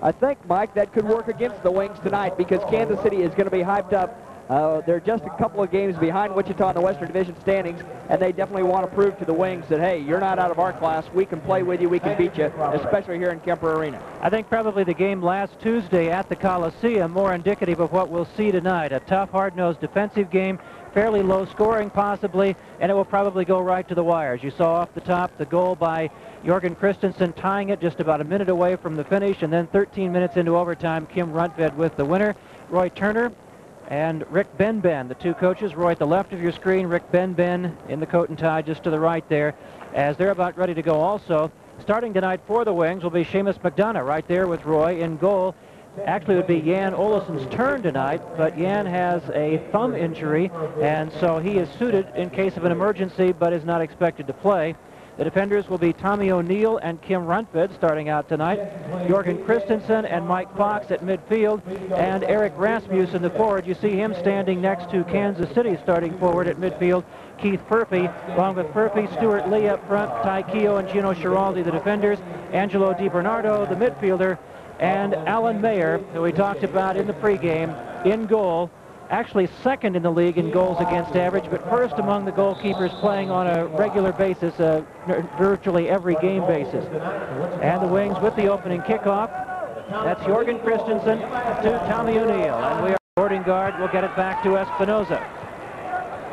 I think, Mike, that could work against the Wings tonight because Kansas City is going to be hyped up uh, they're just a couple of games behind Wichita in the Western Division standings, and they definitely want to prove to the Wings that, hey, you're not out of our class. We can play with you. We can beat you, especially here in Kemper Arena. I think probably the game last Tuesday at the Coliseum more indicative of what we'll see tonight. A tough, hard-nosed defensive game, fairly low scoring possibly, and it will probably go right to the wires. You saw off the top the goal by Jorgen Christensen tying it just about a minute away from the finish, and then 13 minutes into overtime, Kim Roentved with the winner. Roy Turner and Rick Benben, the two coaches. Roy at the left of your screen, Rick Benben in the coat and tie just to the right there, as they're about ready to go also. Starting tonight for the Wings will be Seamus McDonough right there with Roy in goal. Actually, it would be Jan Olsson's turn tonight, but Jan has a thumb injury, and so he is suited in case of an emergency, but is not expected to play. The defenders will be Tommy O'Neill and Kim Roentved starting out tonight. Jorgen Christensen and Mike Fox at midfield. And Eric Rasmussen, the forward. You see him standing next to Kansas City starting forward at midfield. Keith Furphy, along with Furphy, Stuart Lee up front, Ty Keough and Gino Schiraldi, the defenders. Angelo DiBernardo, the midfielder. And Alan Mayer, who we talked about in the pregame, in goal actually second in the league in goals against average, but first among the goalkeepers playing on a regular basis, uh, virtually every game basis. And the Wings with the opening kickoff. That's Jorgen Christensen to Tommy O'Neill. And we are Bordingard. We'll get it back to Espinoza.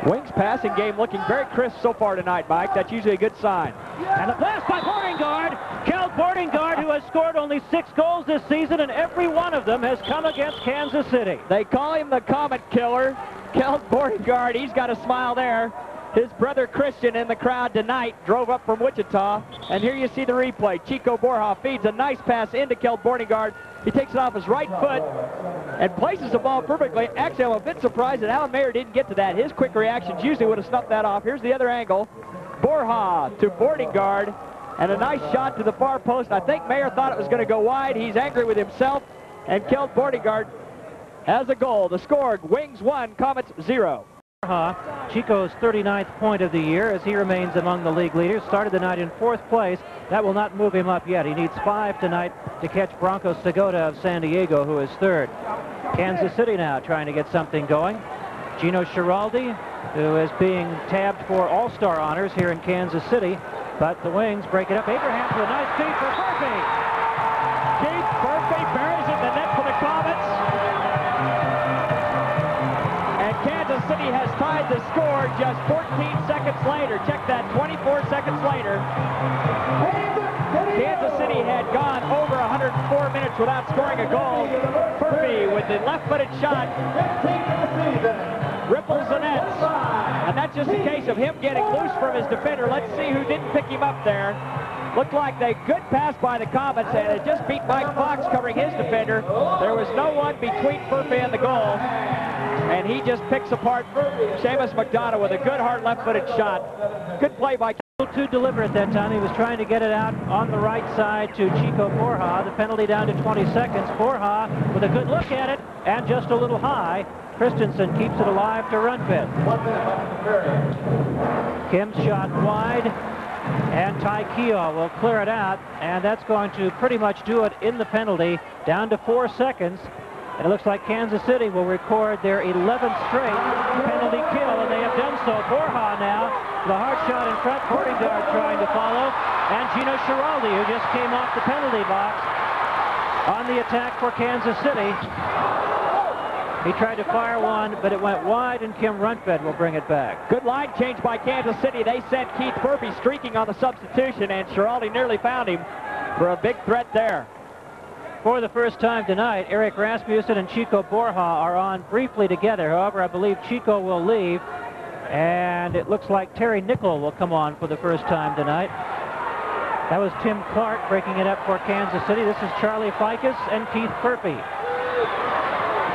Wings passing game looking very crisp so far tonight, Mike. That's usually a good sign. And the pass by Bordingard. Kel Guard, who has scored only six goals this season, and every one of them has come against Kansas City. They call him the Comet Killer. Kjeld Bordingard, he's got a smile there. His brother Christian in the crowd tonight drove up from Wichita. And here you see the replay. Chico Borja feeds a nice pass into Kjeld Bordingard. He takes it off his right foot and places the ball perfectly. Actually, I'm a bit surprised that Alan Mayer didn't get to that. His quick reactions usually would have snuffed that off. Here's the other angle. Borja to Bordingard. And a nice shot to the far post. I think Mayer thought it was going to go wide. He's angry with himself and Kjeld Bordingard has a goal. The score, Wings 1, Comets 0. Chico's 39th point of the year as he remains among the league leaders. Started the night in fourth place. That will not move him up yet. He needs five tonight to catch Branko Segota of San Diego, who is third. Kansas City now trying to get something going. Gino Schiraldi, who is being tabbed for All-Star honors here in Kansas City. But the Wings break it up. Abraham to a nice feed for Furphy. Keith Furphy buries it in the net for the Comets. And Kansas City has tied the score just 14 seconds later. Check that, 24 seconds later. Kansas City had gone over 104 minutes without scoring a goal. Furphy with the left-footed shot ripples the nets. Just a case of him getting loose from his defender. Let's see who didn't pick him up there. Looked like a good pass by the Comets, and it just beat Mike Fox covering his defender. There was no one between Furphy and the goal, and he just picks apart Seamus McDonough with a good hard left-footed shot. Good play by too deliberate that time. He was trying to get it out on the right side to Chico Borja. The penalty down to 20 seconds. Borja with a good look at it and just a little high. Christensen keeps it alive to Roentved. Kim's shot wide, and Ty Keough will clear it out, and that's going to pretty much do it in the penalty, down to four seconds. And it looks like Kansas City will record their 11th straight penalty kill, and they have done so. Borja now, the hard shot in front, Bordingard trying to follow, and Gino Schiraldi, who just came off the penalty box on the attack for Kansas City. He tried to fire one, but it went wide, and Kim Roentved will bring it back. Good line change by Kansas City. They sent Keith Furphy streaking on the substitution, and Schiraldi nearly found him for a big threat there. For the first time tonight, Eric Rasmussen and Chico Borja are on briefly together. However, I believe Chico will leave, and it looks like Terry Nicholl will come on for the first time tonight. That was Tim Clark breaking it up for Kansas City. This is Charlie Fajkus and Keith Furphy.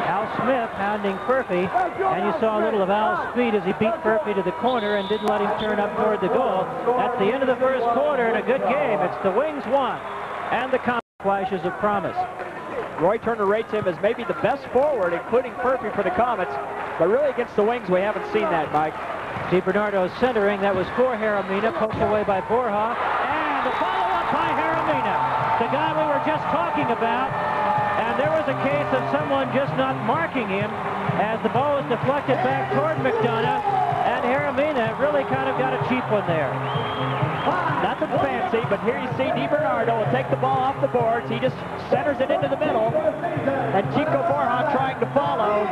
Al Smith pounding Furphy, and you saw a little of Al's speed as he beat Furphy to the corner and didn't let him turn up toward the goal. That's the end of the first quarter and a good game. It's the Wings one, and the flashes of promise. Roy Turner rates him as maybe the best forward, including Furphy for the Comets, but really against the Wings, we haven't seen that, Mike. DiBernardo centering. That was for Haramina, poked away by Borja, and the follow-up by Haramina. the guy we were just talking about. And there was a case of someone just not marking him as the ball was deflected back toward McDonough. And Haramina really kind of got a cheap one there. Nothing fancy, but here you see DiBernardo will take the ball off the boards. He just centers it into the middle. And Chico Borja trying to follow.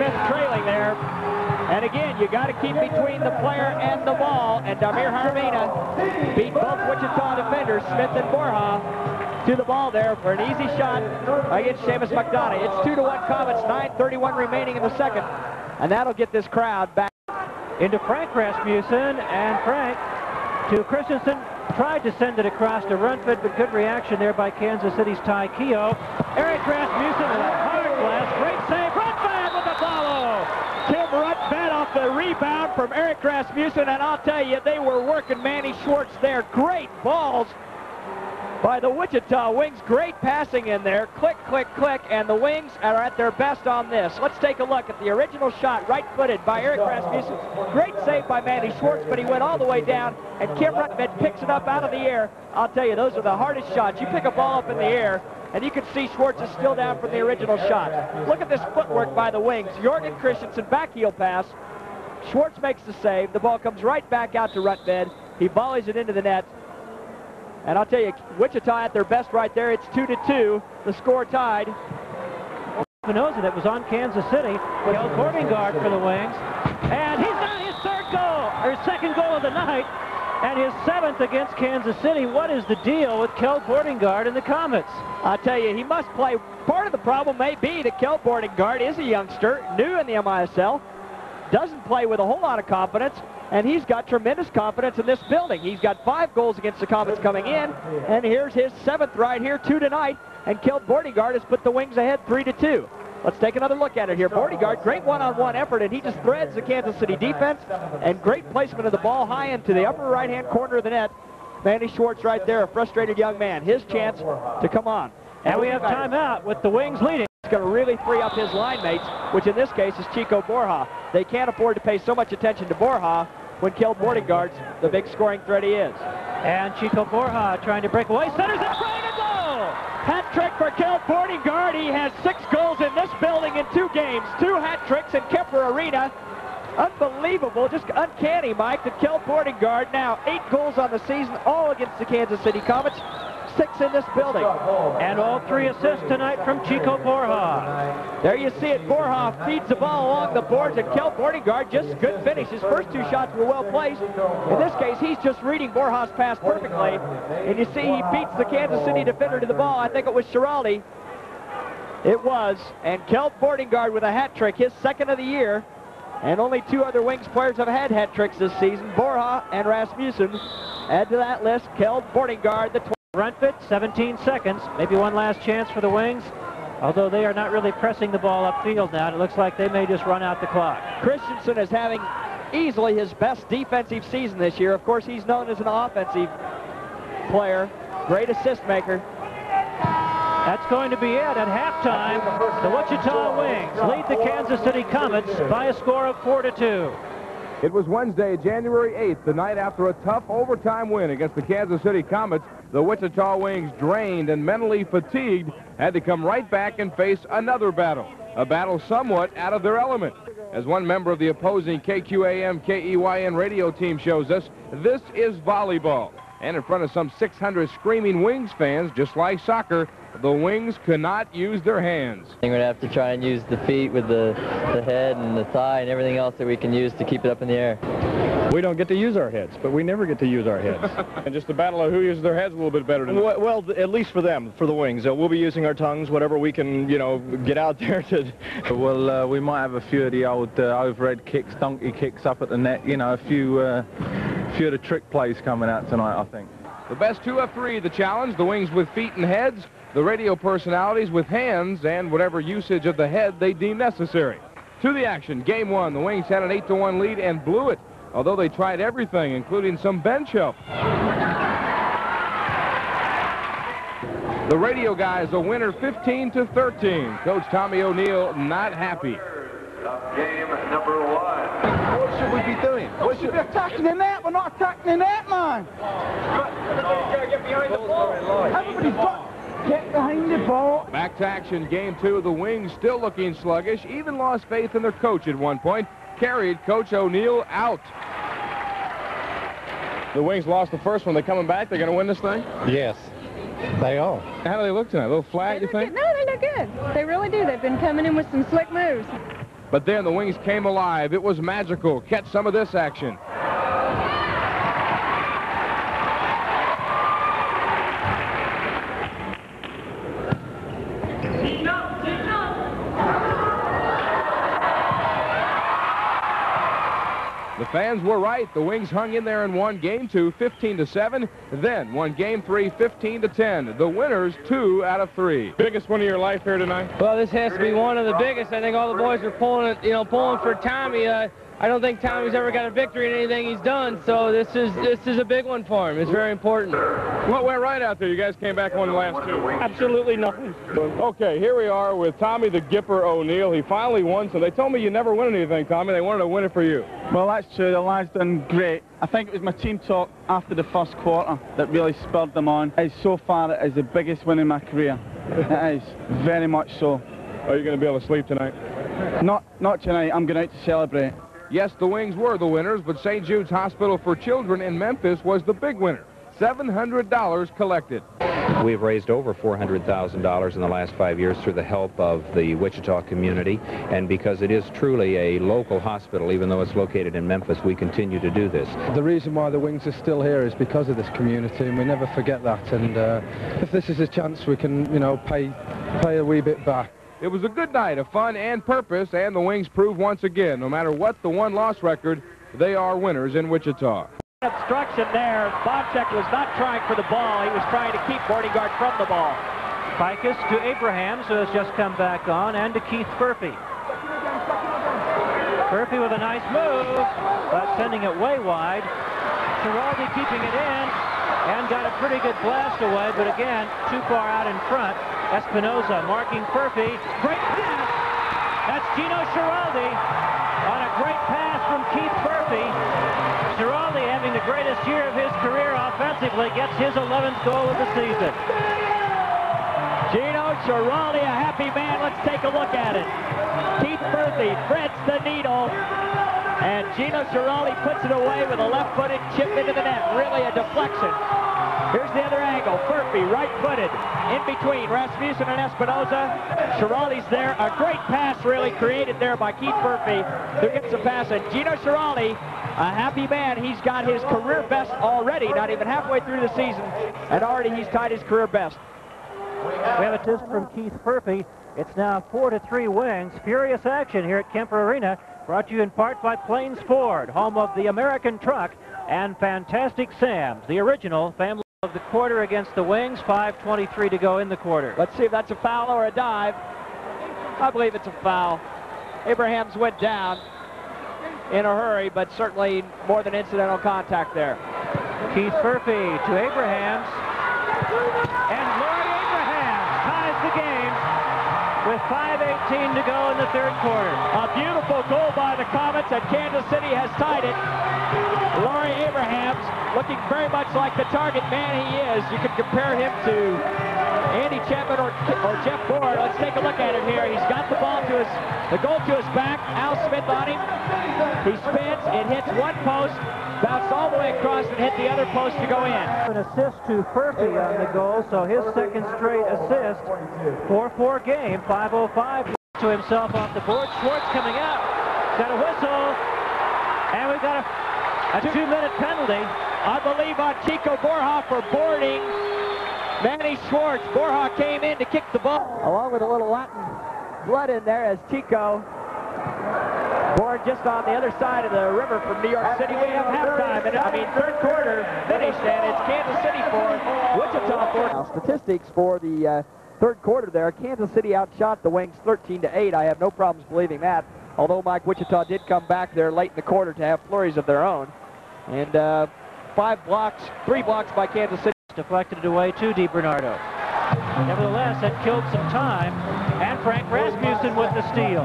Smith trailing there. And again, you got to keep between the player and the ball. And Damir Haramina beat both Wichita defenders, Smith and Borja, to the ball there for an easy shot against Seamus McDonough. It's 2 to 1 Comets, 9.31 remaining in the second. And that'll get this crowd back. Into Frank Rasmussen, and Frank to Christensen. Tried to send it across to Roentved, but good reaction there by Kansas City's Ty Keough. Eric Rasmussen with a hard blast. Great save. Roentved with the follow. Kim Roentved off the rebound from Eric Rasmussen, and I'll tell you, they were working Manny Schwartz there. Great balls by the Wichita Wings. Great passing in there. Click, click, click, and the Wings are at their best on this. Let's take a look at the original shot, right-footed by Eric Rasmussen. Great save by Manny Schwartz, but he went all the way down, and Kim Roentved picks it up out of the air. I'll tell you, those are the hardest shots. You pick a ball up in the air, and you can see Schwartz is still down from the original shot. Look at this footwork by the Wings. Jorgen Christensen, back heel pass. Schwartz makes the save. The ball comes right back out to Roentved. He volleys it into the net. And I'll tell you, Wichita at their best right there. It's 2 to 2. The score tied. Espinoza that was on Kansas City. Kjeld Bordingard for the Wings. And he's got his third goal, or his second goal of the night, and his seventh against Kansas City. What is the deal with Kjeld Bordingard and the Comets? I tell you, he must play. Part of the problem may be that Kjeld Bordingard is a youngster, new in the MISL, doesn't play with a whole lot of confidence, and he's got tremendous confidence in this building. He's got five goals against the Comets coming in, and here's his seventh right here, two tonight, and Kjeld Bordingard has put the Wings ahead three to two. Let's take another look at it here. Bordingard, great one-on-one effort, and he just threads the Kansas City defense, and great placement of the ball high into the upper right-hand corner of the net. Manny Schwartz right there, a frustrated young man. His chance to come on. And we have timeout with the Wings leading. It's going to really free up his line mates, which in this case is Chico Borja. They can't afford to pay so much attention to Borja when Kjeld boarding Bordingard's the big scoring threat he is. And Chico Borja trying to break away, centers it, trying to goal! Hat trick for Bordingard He has six goals in this building in two games. Two hat tricks in Kemper Arena. Unbelievable, just uncanny, Mike, that Kel Guard. now eight goals on the season, all against the Kansas City Comets. Six in this building. And all three assists tonight from Chico Borja. There you see it. Borja feeds the ball along the boards, and Kjeld Bordingard just good finish. His first two shots were well placed. In this case, he's just reading Borja's pass perfectly. And you see he beats the Kansas City defender to the ball. I think it was Schiraldi. It was. And Kjeld Bordingard with a hat trick, his second of the year. And only two other Wings players have had hat tricks this season, Borja and Rasmussen. Add to that list, Kjeld Bordingard, the Roentved, 17 seconds. Maybe one last chance for the Wings. Although they are not really pressing the ball upfield now, it looks like they may just run out the clock. Christensen is having easily his best defensive season this year. Of course, he's known as an offensive player, great assist maker. That's going to be it at halftime. The Wichita Wings lead the Kansas City Comets by a score of 4 to 2. It was Wednesday, January 8th, the night after a tough overtime win against the Kansas City Comets. The Wichita Wings, drained and mentally fatigued, had to come right back and face another battle, a battle somewhat out of their element. As one member of the opposing KQAM KEYN radio team shows us, this is volleyball. And in front of some 600 screaming Wings fans, just like soccer, the Wings cannot use their hands. We're going to have to try and use the feet with the, the head and the thigh and everything else that we can use to keep it up in the air. We don't get to use our heads, but we never get to use our heads. and just the battle of who uses their heads a little bit better than well, well, at least for them, for the Wings. Uh, we'll be using our tongues, whatever we can, you know, get out there to... well, uh, we might have a few of the old uh, overhead kicks, donkey kicks up at the net, you know, a few, uh, few of the trick plays coming out tonight, I think. The best two of three, the challenge, the Wings with feet and heads, the radio personalities with hands and whatever usage of the head they deem necessary. To the action, game one. The Wings had an 8-1 lead and blew it, although they tried everything, including some bench help. The radio guys a winner 15 to 13. Coach Tommy O'Neill not happy. Game number one. What should we be doing? What should We're attacking the net. We're not attacking the net, man. Everybody's got get behind the ball. Back to action, game two. The Wings still looking sluggish, even lost faith in their coach at one point. Carried Coach O'Neill out. The Wings lost the first one. They're coming back? They're going to win this thing? Yes, they are. How do they look tonight? A little flat, you think? good. No, they look good. They really do. They've been coming in with some slick moves. But then the Wings came alive. It was magical. Catch some of this action. Fans were right. The Wings hung in there and won game two, 15 to 7. Then won game three, 15 to 10. The winners, two out of three. Biggest win of your life here tonight? Well, this has to be one of the biggest. I think all the boys are pulling it, you know, pulling for Tommy. Uh, I don't think Tommy's ever got a victory in anything he's done, so this is this is a big one for him. It's very important. What went right out there? You guys came back and won the last two. Absolutely nothing. Okay, here we are with Tommy the Gipper O'Neill. He finally won so They told me you never win anything, Tommy. They wanted to win it for you. Well, that's true. The lads done great. I think it was my team talk after the first quarter that really spurred them on. It's so far it is the biggest win in my career. it is very much so. Are you going to be able to sleep tonight? Not not tonight. I'm going out to celebrate. Yes, the Wings were the winners, but St. Jude's Hospital for Children in Memphis was the big winner. $700 collected. We've raised over $400,000 in the last five years through the help of the Wichita community, and because it is truly a local hospital, even though it's located in Memphis, we continue to do this. The reason why the Wings are still here is because of this community, and we never forget that. And uh, if this is a chance, we can, you know, pay pay a wee bit back. It was a good night of fun and purpose, and the Wings prove once again, no matter what the one-loss record, they are winners in Wichita. Obstruction there. Bonchek was not trying for the ball. He was trying to keep Bordingard from the ball. Fajkus to Abrahams, who has just come back on, and to Keith Furphy. Furphy with a nice move, but sending it way wide. Schiraldi keeping it in, and got a pretty good blast away, but again, too far out in front. Espinoza marking Furphy. Great pass! That's Gino Schiraldi on a great pass from Keith Furphy. Schiraldi having the greatest year of his career offensively gets his 11th goal of the season. Gino Schiraldi, a happy man. Let's take a look at it. Keith Furphy threads the needle. And Gino Schiraldi puts it away with a left-footed chip into the net. Really a deflection. Here's the other angle. Furphy, right-footed. In between Rasmussen and Espinoza. Schiraldi's there. A great pass really created there by Keith Furphy. Who gets the pass. And Gino Schiraldi, a happy man. He's got his career best already. Not even halfway through the season. And already he's tied his career best. We have a assist from Keith Furphy. It's now 4 to 3 wings. Furious action here at Kemper Arena. Brought to you in part by Plains Ford, home of the American truck, and Fantastic Sam's, the original family of the quarter against the Wings. 5.23 to go in the quarter. Let's see if that's a foul or a dive. I believe it's a foul. Abrahams went down in a hurry, but certainly more than incidental contact there. Keith Furphy to Abrahams. And Lloyd Abrahams ties the game with 5.18 to go in the third quarter. A beautiful goal by the Comets, and Kansas City has tied it. Laurie Abrahams looking very much like the target man he is. You could compare him to Andy Chapman or, or Jeff Ford. Let's take a look at him here. He's got the ball to his, the goal to his back. Al Smith on him. He spins, it hits one post, bounced all the way across and hit the other post to go in. An assist to Furphy on the goal, so his second straight assist. 4-4 game, 5-05 to himself off the board. Schwartz coming out. Got a whistle. And we've got a, a two-minute penalty. I believe on Chico Borja for boarding Manny Schwartz. Borja came in to kick the ball. Along with a little Latin blood in there as Chico born just on the other side of the river from New York City. We have halftime, and I mean third quarter finished, and it's Kansas City four Wichita four. Now, statistics for the uh, third quarter there. Kansas City outshot the Wings 13 to 8. I have no problems believing that. Although Mike Wichita did come back there late in the quarter to have flurries of their own, and uh, five blocks, three blocks by Kansas City. Deflected it away to DiBernardo. nevertheless had killed some time. And Frank Rasmussen with the steal.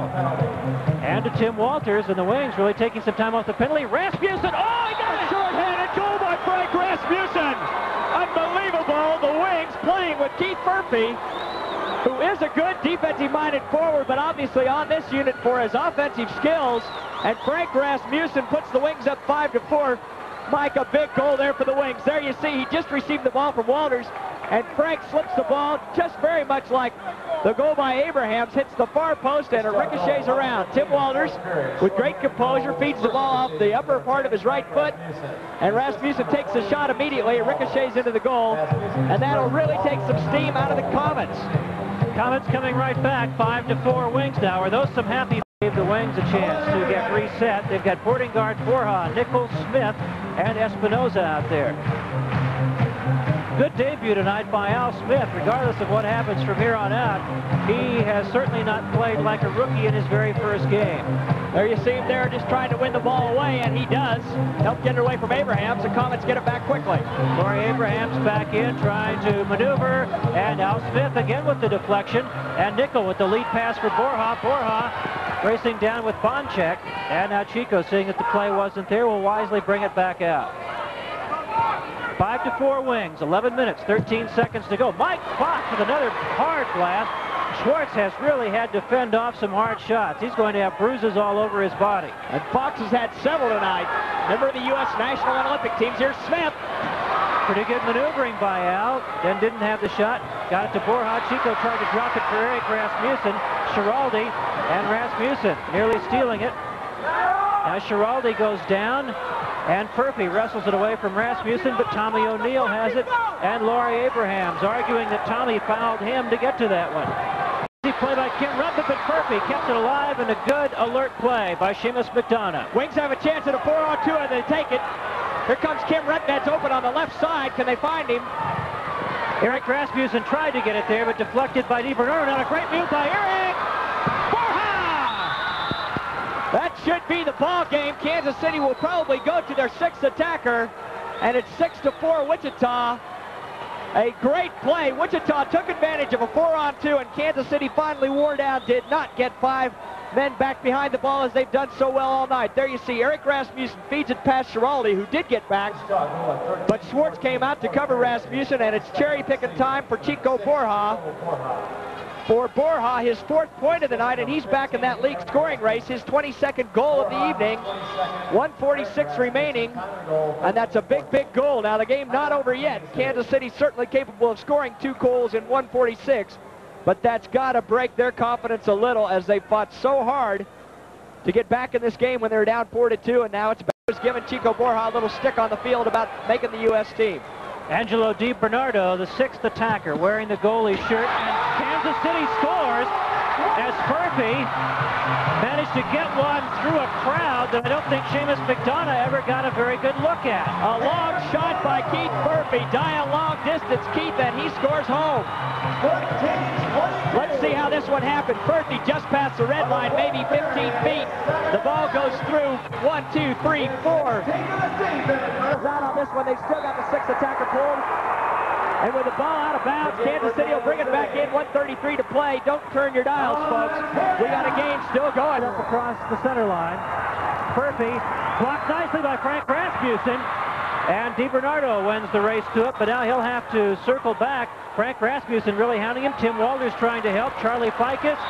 And to Tim Walters, and the Wings really taking some time off the penalty. Rasmussen, oh, he got a short-handed goal by Frank Rasmussen. Unbelievable. The Wings playing with Keith Murphy, who is a good defensive-minded forward, but obviously on this unit for his offensive skills. And Frank Rasmussen puts the Wings up 5 to 4. Mike, a big goal there for the Wings. There you see, he just received the ball from Walters, and Frank slips the ball just very much like the goal by Abrahams, hits the far post, and it ricochets around. Tim Walters, with great composure, feeds the ball off the upper part of his right foot, and Rasmussen takes the shot immediately. It ricochets into the goal, and that'll really take some steam out of the Comets. Comets coming right back, 5 to 4 Wings now. Are those some happy gave the Wings a chance to get reset. They've got Bordingard, Borja, Nichols, Smith, and Espinoza out there. Good debut tonight by Al Smith. Regardless of what happens from here on out, he has certainly not played like a rookie in his very first game. There you see him there just trying to win the ball away, and he does. Help get it away from Abrahams. The Comets get it back quickly. Laurie Abrahams back in, trying to maneuver, and Al Smith again with the deflection, and Nicholl with the lead pass for Borja. Borja racing down with Bonchek, and now Chico, seeing that the play wasn't there, will wisely bring it back out. Five to four wings, 11 minutes, 13 seconds to go. Mike Fox with another hard blast. Schwartz has really had to fend off some hard shots. He's going to have bruises all over his body. And Fox has had several tonight. Member of the U.S. National and Olympic teams. Here's Smith. Pretty good maneuvering by Al. Then didn't have the shot. Got it to Borja. Chico tried to drop it for Eric Rasmussen. Schiraldi and Rasmussen nearly stealing it. Now Schiraldi goes down. And Furphy wrestles it away from Rasmussen, but Tommy O'Neill has it. And Laurie Abrahams arguing that Tommy fouled him to get to that one. Easy Play by Kim Roentved, but Furphy kept it alive and a good alert play by Seamus McDonough. Wings have a chance at a 4-on-2 and they take it. Here comes Kim Roentved's open on the left side. Can they find him? Eric Rasmussen tried to get it there, but deflected by DiBernardo. Not a great move by Eric. Be the ball game. Kansas City will probably go to their sixth attacker, and it's six to four Wichita. A great play. Wichita took advantage of a four-on-two, and Kansas City finally wore down. Did not get five men back behind the ball as they've done so well all night. There you see Eric Rasmussen feeds it past Schiraldi, who did get back. But Schwartz came out to cover Rasmussen, and it's cherry-picking time for Chico Borja for Borja, his fourth point of the night, and he's back in that league scoring race, his 22nd goal of the evening. 146 remaining, and that's a big, big goal. Now, the game not over yet. Kansas City certainly capable of scoring two goals in 146, but that's got to break their confidence a little as they fought so hard to get back in this game when they were down 4 to 2, and now it's giving Chico Borja a little stick on the field about making the U.S. team. Angelo DiBernardo, the sixth attacker, wearing the goalie shirt, and Kansas City scores as Furphy managed to get one through a crowd that I don't think Seamus McDonough ever got a very good look at. A long shot by Keith Furphy, a long distance, Keith, and he scores home. Let's see how this one happened. Furphy just past the red line, maybe 15 feet. The ball goes through one, two, three, four. Out on this one, they still got the sixth attacker pulled. And with the ball out of bounds, Kansas City will bring it back in. 133 to play. Don't turn your dials, oh, folks. We got a game still going. Up across the center line. Furphy blocked nicely by Frank Rasmussen. And DiBernardo wins the race to it, but now he'll have to circle back. Frank Rasmussen really hounding him. Tim Walters trying to help. Charlie Fajkus.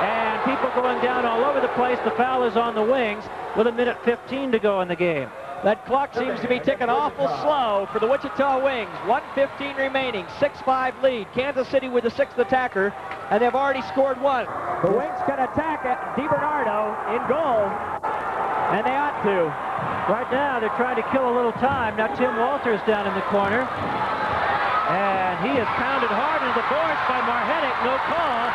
And people going down all over the place. The foul is on the wings with a minute 15 to go in the game. That clock seems to be ticking awful slow for the Wichita Wings. 115 remaining, 6-5 lead. Kansas City with the sixth attacker, and they've already scored one. The Wings can attack at DiBernardo in goal, and they ought to. Right now, they're trying to kill a little time. Now Tim Walters down in the corner. And he is pounded hard into the boards by Margetic. No call.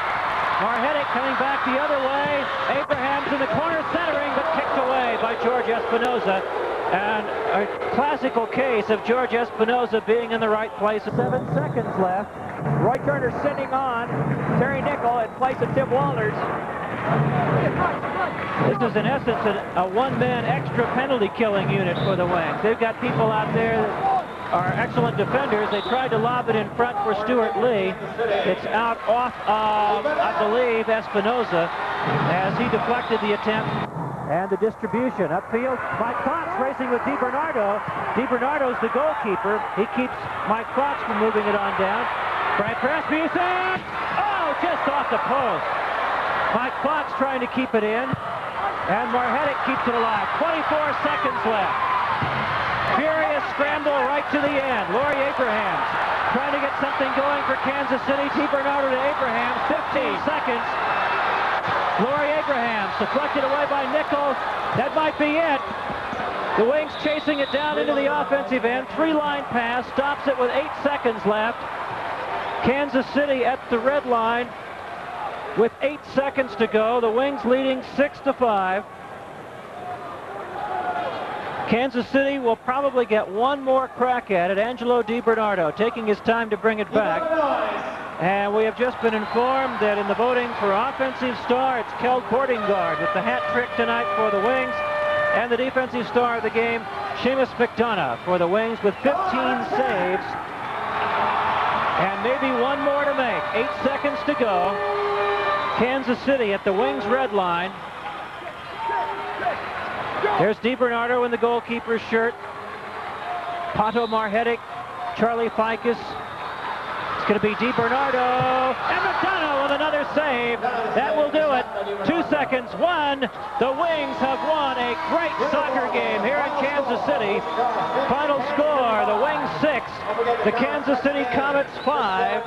Margetic coming back the other way. Abrahams in the corner centering, but kicked away by George Espinoza. And a classical case of George Espinoza being in the right place. Seven seconds left. Roy Turner sitting on Terry Nicholl in place of Tim Walters. This is in essence a, a one-man extra penalty killing unit for the Wings. They've got people out there that are excellent defenders. They tried to lob it in front for Stuart Lee. It's out off of, I believe, Espinoza as he deflected the attempt. And the distribution upfield. Mike Fox racing with DiBernardo. DiBernardo's the goalkeeper. He keeps Mike Fox from moving it on down. Frank Rasmussen! Oh, just off the post. Mike Fox trying to keep it in. And Margetic keeps it alive. 24 seconds left. Furious scramble right to the end. Laurie Abrahams trying to get something going for Kansas City. DiBernardo to Abraham. 15 seconds. Laurie Abrahams deflected away by Nichols. That might be it. The Wings chasing it down into the offensive end. Three-line pass. Stops it with eight seconds left. Kansas City at the red line with eight seconds to go. The Wings leading six to five. Kansas City will probably get one more crack at it. Angelo DiBernardo taking his time to bring it back. And we have just been informed that in the voting for offensive star, it's Kjeld Bordingard with the hat trick tonight for the Wings. And the defensive star of the game, Seamus McDonough for the Wings with 15 saves. And maybe one more to make. Eight seconds to go. Kansas City at the Wings red line. There's DiBernardo in the goalkeeper's shirt. Pato Margetic, Charlie Fajkus. Going to be DiBernardo. And McDonough with another save. That will do it. Two seconds. One. The Wings have won a great soccer game here in Kansas City. Final score, the Wings six, the Kansas City Comets five.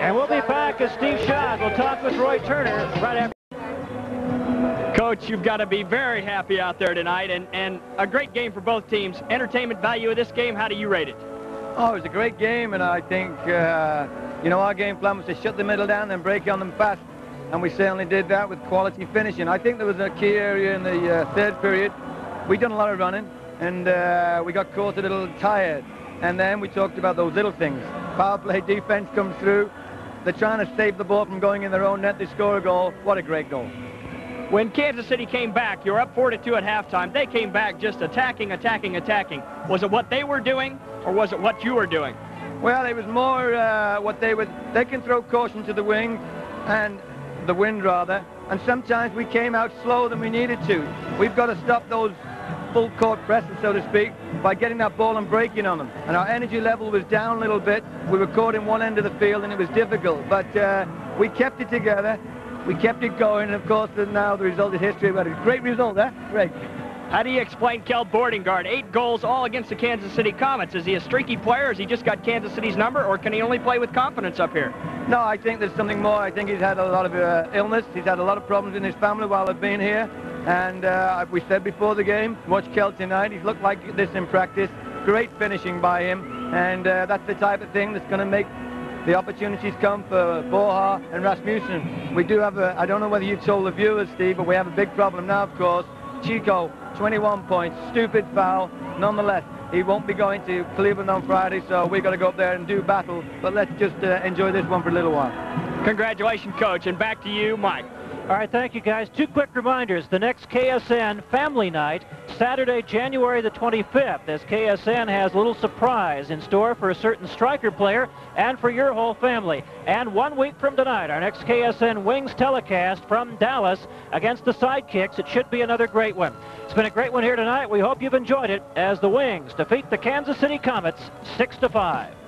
And we'll be back as Steve Shad will talk with Roy Turner right after. Coach, you've got to be very happy out there tonight, and, and a great game for both teams. Entertainment value of this game, how do you rate it? Oh, it was a great game, and I think, uh, you know, our game plan was to shut the middle down and break on them fast, and we certainly did that with quality finishing. I think there was a key area in the uh, third period. We'd done a lot of running, and uh, we got caught a little tired, and then we talked about those little things. Power play defense comes through. They're trying to save the ball from going in their own net. They score a goal. What a great goal. When Kansas City came back, you were up 4 to 2 at halftime. They came back just attacking, attacking, attacking. Was it what they were doing, or was it what you were doing? Well, it was more uh, what they would. They can throw caution to the wing, and the wind rather. And sometimes we came out slower than we needed to. We've got to stop those full court presses, so to speak, by getting that ball and breaking on them. And our energy level was down a little bit. We were caught in one end of the field, and it was difficult. But uh, we kept it together. We kept it going, and of course, now the result is history. But a great result, eh? Great. How do you explain Kjeld Bordingard? Eight goals all against the Kansas City Comets. Is he a streaky player? Has he just got Kansas City's number, or can he only play with confidence up here? No, I think there's something more. I think he's had a lot of uh, illness. He's had a lot of problems in his family while I've been here. And uh, we said before the game, watch Kjeld tonight. He's looked like this in practice. Great finishing by him. And uh, that's the type of thing that's going to make the opportunities come for Borja and Rasmussen. We do have a, I don't know whether you told the viewers, Steve, but we have a big problem now, of course. Chico, 21 points, stupid foul. Nonetheless, he won't be going to Cleveland on Friday, so we've got to go up there and do battle. But let's just uh, enjoy this one for a little while. Congratulations, Coach, and back to you, Mike. All right, thank you, guys. Two quick reminders. The next KSN Family Night, Saturday, January the 25th, as KSN has a little surprise in store for a certain striker player and for your whole family. And one week from tonight, our next KSN Wings telecast from Dallas against the Sidekicks. It should be another great one. It's been a great one here tonight. We hope you've enjoyed it as the Wings defeat the Kansas City Comets 6 to 5.